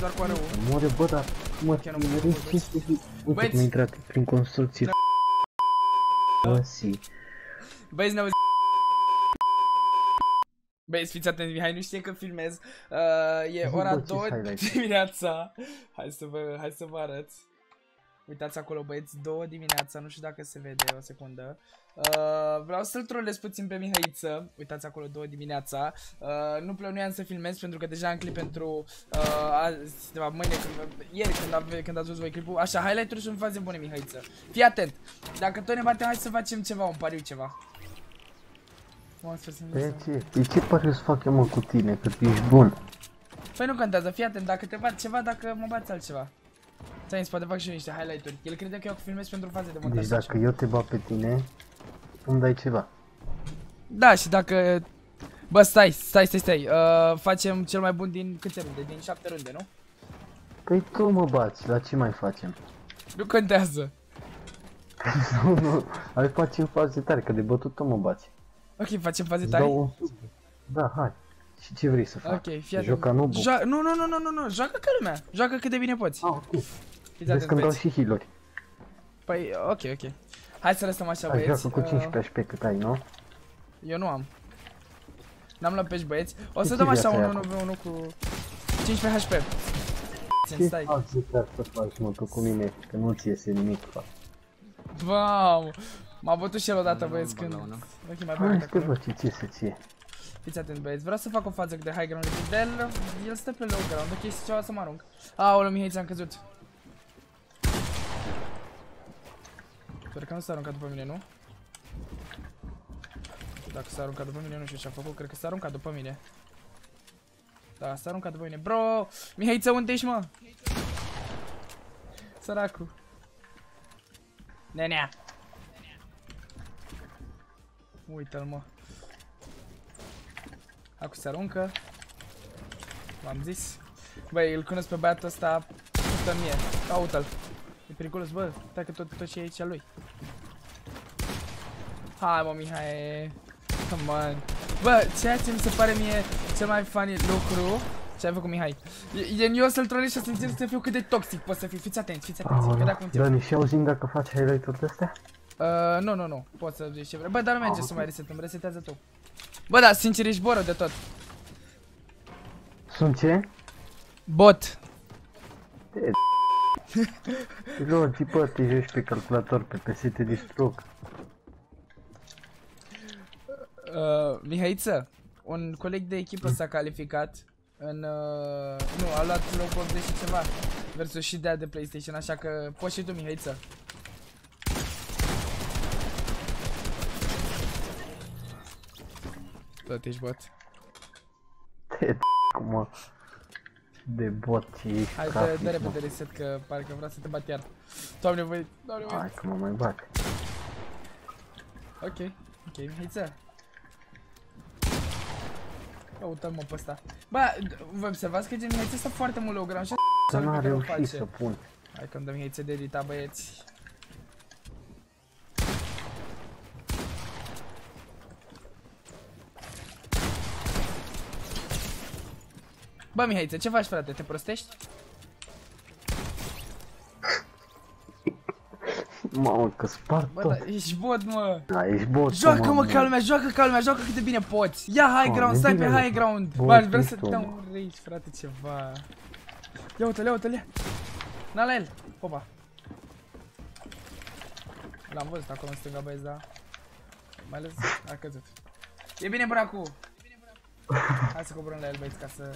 doar cu arău. Moare, bă, dar mă, Chiar nu mă mereu bucur, ce este Uite Băieți. cum a intrat prin construcție. Bă, si. Băieți, ne auzi... Băieți, fiți atenți, Mihai nu știe că filmez. Uh, e Zi, ora bă, ce 2 highlight? dimineața. Hai să vă, hai să vă arăt. Uitați acolo, băieți, 2 dimineața, nu știu dacă se vede, o secundă. Uh, vreau să-l trolez puțin pe Mihaiță. Uitați acolo, 2 dimineața. Uh, nu plănuiam să filmez pentru că deja am clip pentru uh, azi, ceva, mâine, când, ieri când, ave, când ați văzut voi clipul. Așa, highlight-uri sunt faze bune, Mihaiță. Fii atent. Dacă tot ne batem, hai să facem ceva, un pariu ceva. Mă, sper să nu Păi se- ce? De ce pare să fac eu mă cu tine? Că tu ești bun. Păi nu contează, fii atent, dacă te bat ceva, dacă mă bați altceva. Ți-am zis, poate fac și eu niște highlight-uri. El crede că eu filmez pentru faze de montaj. Deci sau dacă ceva. eu te bat pe tine, tu îmi dai ceva. Da, și dacă... Bă, stai, stai, stai, stai. Uh, facem cel mai bun din câte runde? Din șapte runde, nu? Păi tu mă bați, la ce mai facem? Nu contează. nu, nu, hai facem faze tare, că de bătut tu mă bați. Ok, facem faze Îți tare? dau un sub. Da, hai. Și ce vrei să fac? Ok, fii atent. Joca nu bu. Jo- nu, nu, nu, nu, nu, nu, joacă ca lumea. Joacă cât de bine poți. Ah, ok. Fiți Vezi atent, că îmi dau băieți. și healuri. Păi, ok, ok. Hai să lăsăm așa, Hai, băieți. joacă cu Uh, 15 HP cât ai, nu? Eu nu am. N-am luat pești, băieți. O să Ce dăm așa viață ai un 1 cu 15 HP. Ce Stai. faci de să faci mă tu cu mine? Că nu ți iese nimic, fac. Wow! M-a bătut și el odată, băieți, când... Ok, mai Hai băgat să te acolo. văd ce ți iese ție. Fiți atent, băieți. Vreau să fac o fază de high ground de el, el stă pe low ground. Ok, și ceva să mă arunc. Aoleu, Mihai, ți-am căzut. Sper că nu s-a aruncat după mine, nu? Dacă s-a aruncat după mine, nu știu ce a făcut. Cred că s-a aruncat după mine. Da, s-a aruncat după mine. Bro! Mihaiță, unde ești, mă? Săracu. Nenea. Uite-l, mă. Acum se aruncă. V-am zis. Băi, îl cunosc pe băiatul ăsta pută mie. Caută-l. E periculos, bă. Stai că tot, tot ce e aici a lui. Hai, mă, Mihai. Come on. Bă, ceea ce mi se pare mie cel mai funny lucru ce ai făcut, Mihai. E, e eu să-l trolez și să încerc să fiu cât de toxic pot să fiu. Fiți atenți, fiți atenți. Că Aoleu, dacă încep. Dani, și auzim dacă faci highlight-uri de astea? Uh, nu, nu, nu. Poți să zici ce vrei. Bă, dar nu merge Ah, să ok. mai resetăm. Resetează tu. Bă, da, sincer, ești boră de tot. Sunt ce? Bot. Logic, bă, te joci pe calculator, pe PC te distrug. Uh, Mihaiță, un coleg de echipă s-a calificat în... Uh, nu, a luat loc 80 și ceva versus și de de PlayStation, așa că poți și tu, Mihaiță. Tot ești bot. Te cum mă. De bot ce ești Hai, dă, trafic, dă mă. repede reset, că parcă vreau să te bat iar. Doamne, voi, doamne, voi. Hai că mă mai bag. Ok, ok, Mihaiță. Ia uite-l mă pe ăsta. Bă, vă observați că gen Mihaiță stă foarte mult low ground și Că lucru n-a care o reușit face. să pun. Hai că îmi dăm Mihaiță de edita, băieți. Bă, Mihaiță, ce faci, frate? Te prostești? Mamă, că spart Bă, tot. da, ești bot, mă! Da, ești bot. Joacă mă ca lumea, joacă ca lumea, joacă cât de bine poți Ia high Oh, ground, e stai pe bine, high ground bă, Bă, aș vrea ești să tu, dau mă. un rage, frate, ceva Ia uite-l, ia uite-l, ia Na la el, popa L-am văzut acolo în stânga băieți, da Mai ales a căzut E bine bracu Hai să coborăm la el băieți ca să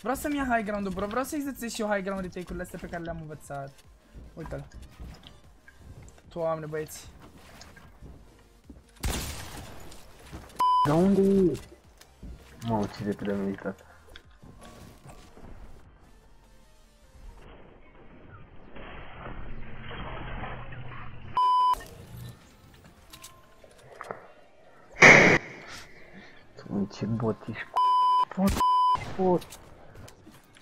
Vreau să-mi ia high ground-ul bro, vreau să exercez și eu high ground retake-urile astea pe care le-am învățat Uite-l Doamne băieți Dar unde ești? Mamă, ce repede am uitat. Tu, ce bot ești cu... Bot, bot.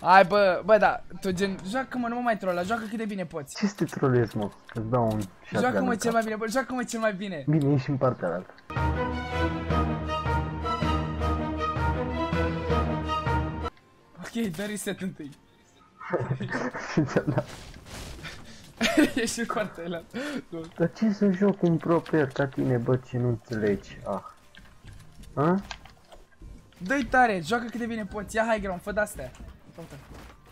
Hai bă, bă da, tu gen, joacă mă, nu mă mai trolla, joacă cât de bine poți Ce să te trolezi, mă? Că-ți dau un Joacă shotgun mă în cel cap. mai bine, bă, joacă mă cel mai bine Bine, ești în partea altă. Ok, Ok, dă reset întâi. Da. Ești foarte la... Dar ce să joc un pro player ca tine, bă, ce nu înțelegi? Ah. A? Dă-i tare, joacă cât de bine poți, ia high ground, fă de-astea. Uite.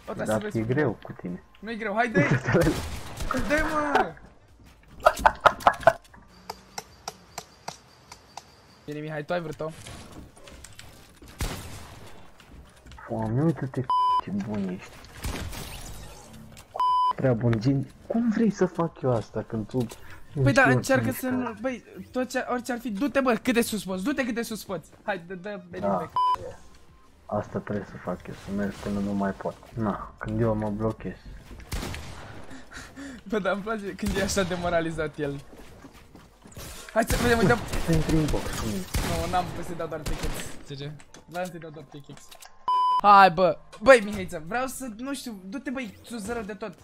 Uite, să Dar vezi. e greu cu tine. Nu-i greu, hai dă-i! Dă-i mă! Bine Mihai, tu ai vrut-o? Doamne, uite-te ce bun ești. Prea bun, gen... Cum vrei să fac eu asta când tu... nu Păi da, știi încearcă orice să mișcare? nu... Băi, tot ce, orice ar fi, du-te bă, cât de sus poți, du-te cât de sus poți. Hai, dă, dă, dă Da. da. Asta trebuie să fac eu, să merg până nu mai pot. Na, când eu mă blochez. Bă, dar îmi place când e așa demoralizat el. Hai să vedem, uite. Să intri în box, cum e? Nu, n-am pus să-i dau doar pickaxe. GG. Vreau să-i dau doar pickaxe. Hai bă, băi Mihaiță, vreau să, nu știu, du-te băi sus rău de tot.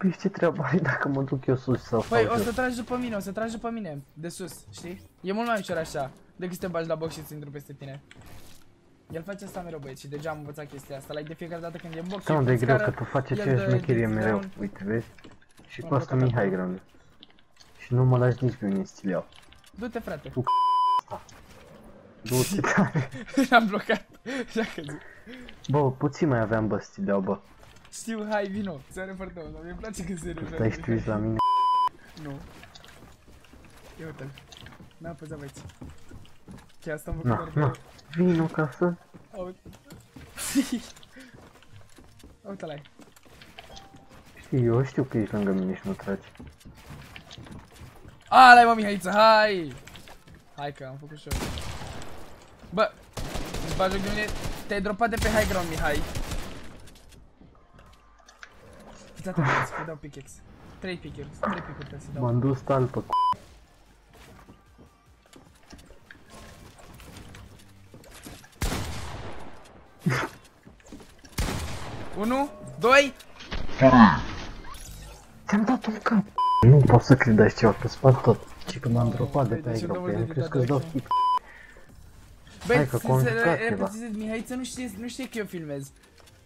Păi ce treabă ai dacă mă duc eu sus sau Băi, fac o jos? să tragi după mine, o să tragi după mine, de sus, știi? E mult mai ușor așa, decât să te bagi la box și să intru peste tine. El face asta mereu băieți și deja am învățat chestia asta, like de fiecare dată când e în box Da, mă, și de pe greu scară, că tu faci el aceeași dă mecherie death mereu. down. Uite, vezi? Și M-am cu asta blocat Mihai acolo. ground. Și nu mă lași nici pe mine stileau. Du-te frate. Du-te tare. L-am blocat. Așa că zic. Bă, puțin mai aveam bă stileau, bă. Știu, hai, vino. Se are foarte mult, dar mi-e place când se Stai știți la mine. Nu. Ia uite-l. N-a apăsat băieți. Chiar asta am Na, făcut na. Vino ca să... Uite. Uite-l ai. Știi, eu știu că ești lângă mine și nu tragi. A, lai mă, Mihaiță, hai! Hai că am făcut și eu. Bă, îți bagi joc de mine. Te-ai dropat de pe high ground, Mihai. Fiți atenți, că dau pickaxe. 3 pickaxe, 3 pickaxe trebuie să dau. M-am dus talpă cu... Unu, doi. Ți-am dat un cap. Nu pot să cred aici ceva, că spart tot. Și când m-am Oh, dropat de uite, pe și aici, două am de crezut că îți dau dată. hit. Băi, Hai că să- conjugat să ceva. repetizez, Mihaiță nu știe, nu știe că eu filmez.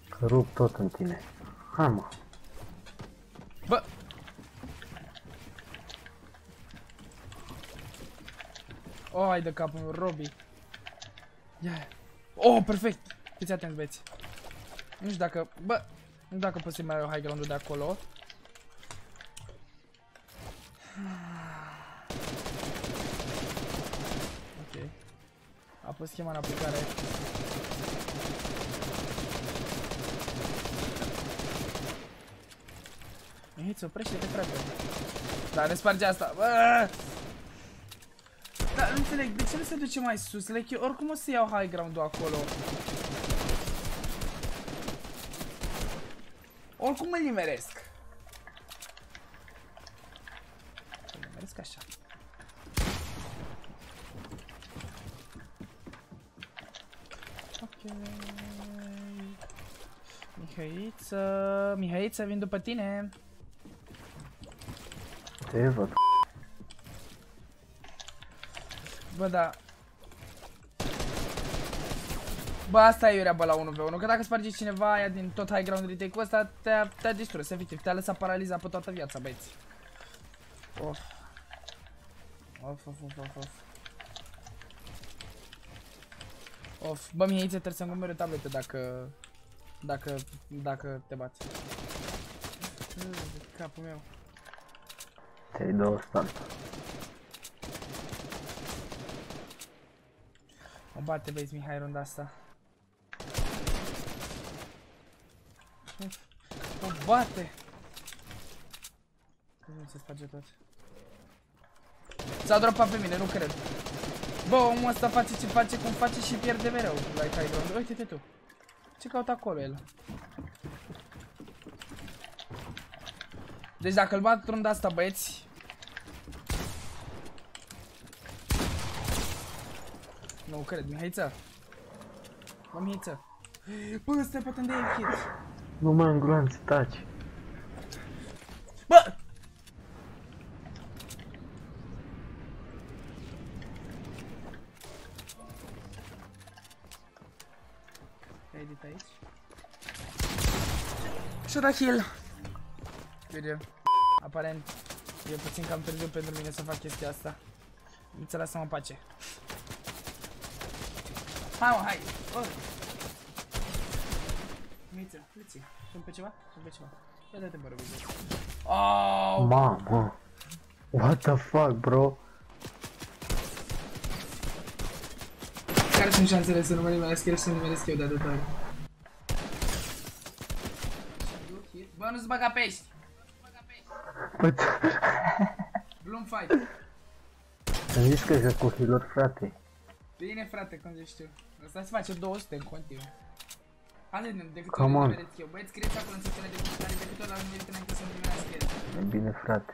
Că rup tot în tine. Hai mă. Bă! Oh, hai de capul meu, Robi. Ia. Oh, perfect. Fiți atenți, băieți. Nu știu dacă, bă, nu știu dacă pot să-i mai iau high ground-ul de acolo. Ok. A pus schema în aplicare. Mihiț, oprește-te, frate. Da, ne sparge asta. Bă! Dar nu înțeleg, de ce nu se duce mai sus? Like, eu oricum o să iau high ground-ul acolo. Oricum îl nimeresc. Îl nimeresc așa. Ok. Mihaiță, Mihaiță, vin după tine. Te văd. Bă, da. Bă, asta e iurea bă la 1v1, că dacă sparge cineva aia din tot high ground retake-ul ăsta, te-a te distrus, efectiv, te-a lăsat paralizat pe toată viața, băieți. Of. Of, of, of, of, of. Of, bă, Mihaiță, trebuie să-mi cumperi o tabletă dacă... Dacă... Dacă te bați. Uh, Capul meu. Te-ai două stand. O bate, băieți, Mihai, runda asta. Uf, O bate! Nu se sparge tot. S-a dropat pe mine, nu cred. Bă, omul ăsta face ce face, cum face și pierde mereu la like high ground. Uite-te tu. Ce caută acolo el? Deci dacă îl bat runda asta, băieți, Nu cred, Mihaiță. Bă, Mihaiță. Bă, stai pe de e hit. Nu mai am gloanțe, taci. Bă! edit aici. Și-o da heal. Video. Aparent, e puțin cam târziu pentru mine să fac chestia asta. Nu ți lasă-mă în pace. Hai mă, hai! Oh. Miță, Luții, sunt pe ceva? Sunt pe ceva. Ia dă-te mă rog, Oh! Mamă. What the fuck, bro? Care sunt șansele să nu mă nimeresc el și să nu nimeresc eu de atâta ori? Bă, nu-ți băga pești! Păi, Bloom fight! am zis că joc cu healer, frate. Bine frate, cum zici tu. Asta se face 200 în continuu. Hai de de câte Come ori on. nimeresc eu. Băieți, scrieți acolo în secțiunea de comentarii de câte ori am nimerit înainte să-mi nimerească el. E bine, frate.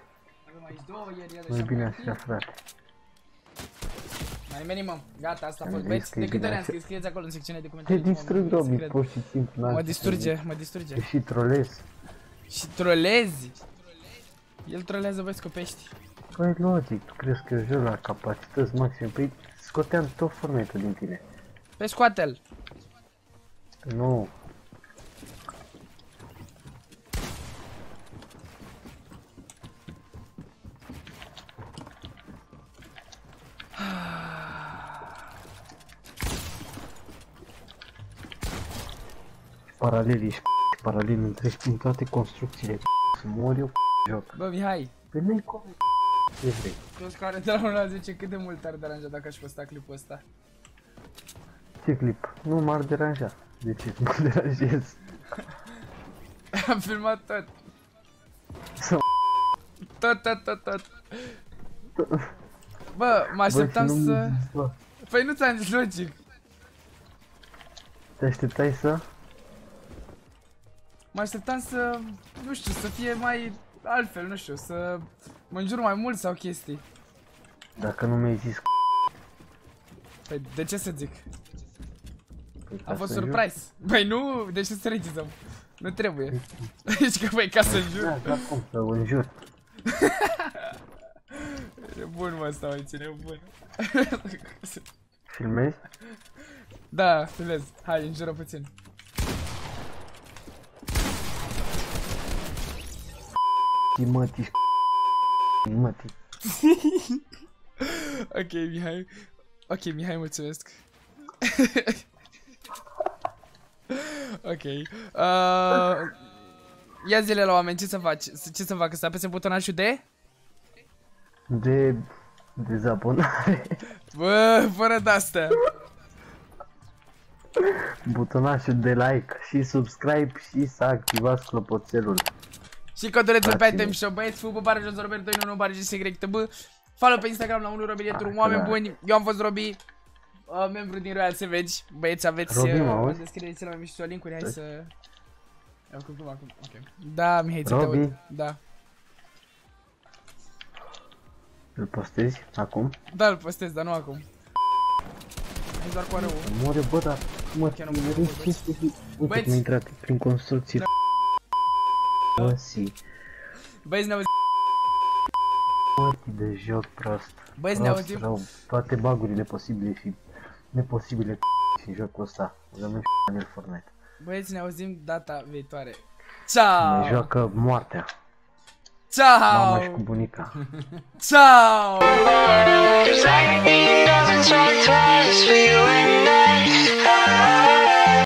Avem aici două, ieri el Nu e bine așa, frate. Mai nimerim, mă. Gata, asta a Am fost. zis Băieți, că e de câte bine ori am așa. scris? Scrieți acolo în secțiunea de Te comentarii. distrug, mă, Robi, secret. pur și simplu. n-am Mă ce să distruge, zic. mă distruge. Te și trolezi. Și trolezi. El trolează băieți cu pești. Păi logic, tu crezi că eu joc la capacități maxime? Păi scoteam tot formatul din tine. Pe scoate-l. Nu. Paralel ești paralel întregi prin toate construcțiile Să mor eu joc Bă, Mihai. Păi nu-i cum Ce vrei? Toți care de la 1 la 10 cât de mult ar deranja dacă aș posta clipul ăsta? Ce clip? Nu m-ar deranja De ce mă deranjez? Am filmat tot. Să Tot, tot, tot, tot. Bă, mă așteptam Bă, și nu să... mi-ai zis, bă. Păi nu ți-am zis logic. Te așteptai să? Mă așteptam să, nu știu, să fie mai altfel, nu știu, să mă înjur mai mult sau chestii. Dacă nu mi-ai zis Păi de ce să zic? păi, A ca fost să înjur. surprise. Păi nu, de ce să regizăm? Nu trebuie. Deci că băi, ca să Da, înjur. da, cum să o înjur E bun mă ăsta, mai ține bun. Filmezi? da, filmez. Hai, înjură puțin. Măti, măti Ok, Mihai. Ok, Mihai, mulțumesc. ok. Uh, ia zile la oameni, ce să faci? Ce să fac? Să apese butonașul de? De dezabonare Bă, fără de-astea. Butonașul de like și subscribe și să activați clopoțelul Și codulețul pe Fraților. item shop, băieți, fu, bară jos, Robert 21, bară GSYTB. Follow pe Instagram la 1 Robiletru, Ah, oameni da. buni. Eu am fost Robi, uh, membru din Royal Savage. Băieți, aveți Robi, mă uh, auzi? în descriere cele mai mișto linkuri, hai să... Iau cu acum, ok. Da, Mihai, ți te Robi? aud. Da. Îl postezi acum? Da, îl postez, dar nu acum. E doar cu arău. Mor eu, bă, dar mă, Chiar nu mă mereu bucur, ce să zic Uite Băieți. cum a intrat prin construcție Bă, si Băieți, ne auzim. Măti de joc prost Băieți, ne Prost, auzim. rău Toate bagurile posibile și neposibile și jocul ăsta Rămân în el Fortnite Băieți, ne auzim data viitoare. Mai Ciao! joacă moartea Mama și cu Ciao! bunica Ciao!